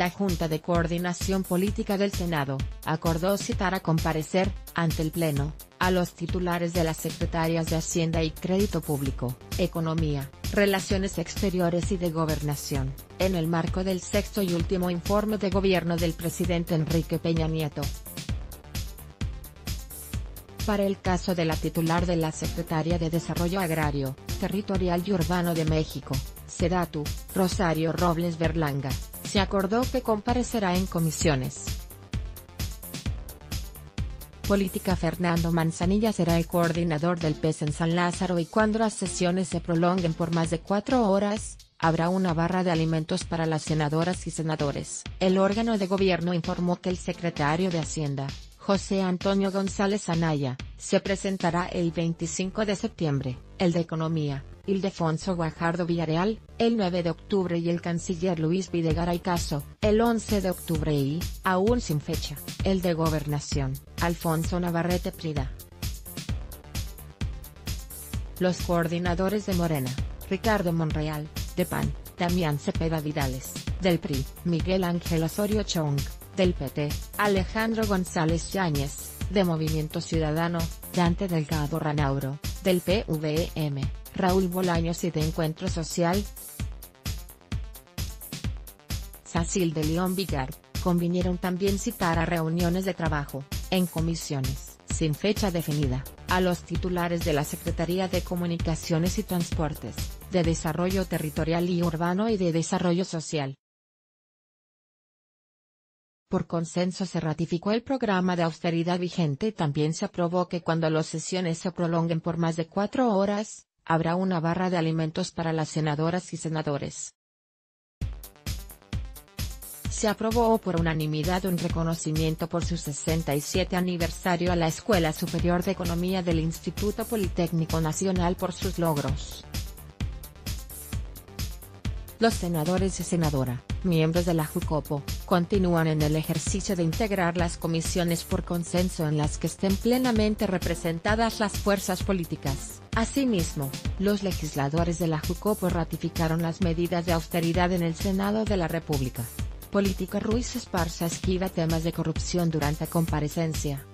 la Junta de Coordinación Política del Senado, acordó citar a comparecer, ante el Pleno, a los titulares de las secretarias de Hacienda y Crédito Público, Economía, Relaciones Exteriores y de Gobernación, en el marco del sexto y último informe de gobierno del presidente Enrique Peña Nieto. Para el caso de la titular de la Secretaría de Desarrollo Agrario, Territorial y Urbano de México, Sedatu, Rosario Robles Berlanga, se acordó que comparecerá en comisiones. Política Fernando Manzanilla será el coordinador del PES en San Lázaro y cuando las sesiones se prolonguen por más de cuatro horas, habrá una barra de alimentos para las senadoras y senadores. El órgano de gobierno informó que el secretario de Hacienda, José Antonio González Anaya, se presentará el 25 de septiembre, el de Economía, Ildefonso Guajardo Villarreal, el 9 de octubre y el canciller Luis Videgaray Caso, el 11 de octubre y, aún sin fecha, el de Gobernación, Alfonso Navarrete Prida. Los coordinadores de Morena, Ricardo Monreal, de PAN, Damián Cepeda Vidales, del PRI, Miguel Ángel Osorio Chong, del PT, Alejandro González Yáñez, de Movimiento Ciudadano, Dante Delgado Ranauro, del PVM, Raúl Bolaños y de Encuentro Social. Sacil de León Villar, convinieron también citar a reuniones de trabajo, en comisiones, sin fecha definida, a los titulares de la Secretaría de Comunicaciones y Transportes, de Desarrollo Territorial y Urbano y de Desarrollo Social. Por consenso se ratificó el programa de austeridad vigente y también se aprobó que cuando las sesiones se prolonguen por más de cuatro horas, habrá una barra de alimentos para las senadoras y senadores. Se aprobó por unanimidad un reconocimiento por su 67 aniversario a la Escuela Superior de Economía del Instituto Politécnico Nacional por sus logros los senadores y senadora, miembros de la Jucopo, continúan en el ejercicio de integrar las comisiones por consenso en las que estén plenamente representadas las fuerzas políticas. Asimismo, los legisladores de la Jucopo ratificaron las medidas de austeridad en el Senado de la República. Política Ruiz Esparza esquiva temas de corrupción durante comparecencia.